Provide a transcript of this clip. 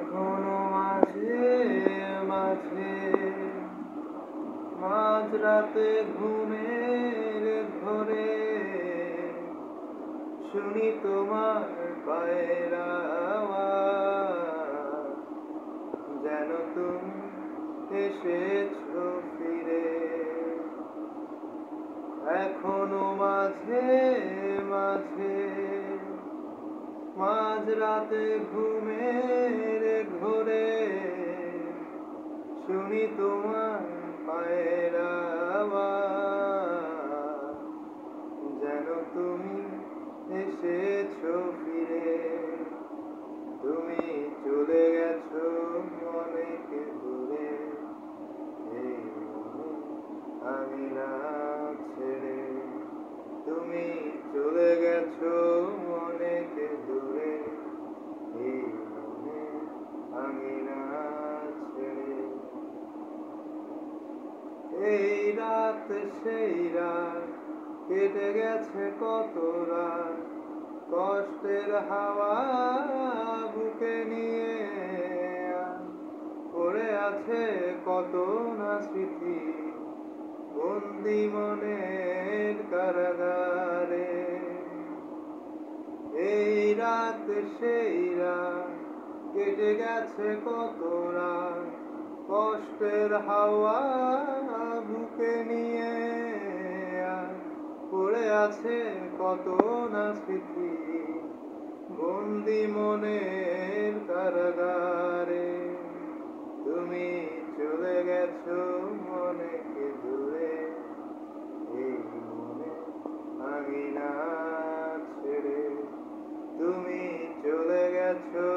এখনও মাঝে মাঝে মাঝরাতে ঘুমের ঘরে শুনি তোমার পায়ের। যেন তুমি এসেছ ফিরে এখনও মাঝে মাঝে মাঝরাতে ঘুমের তোমার পায়ের। যেন তুমি এসেছ ফিরে তুমি চলে গেছো অনেক দূরে আমি না ছেড়ে তুমি চলে গেছো রাত সেই রাত কেটে গেছে কত রাত। কষ্টের হাওয়া বুকে নিয়ে পড়ে আছে কত না স্মৃতি। বন্দি মনের কারাগারে। এই রাত সেই রাত কেটে গেছে কত রাত। কষ্টের হাওয়া বুকে নিয়ে পড়ে আছে কত না স্মৃতি। বন্দি মনের কারাগারে তুমি চলে গেছো অনেক দূরে। এই মনে আমি না ছেড়ে তুমি চলে গেছো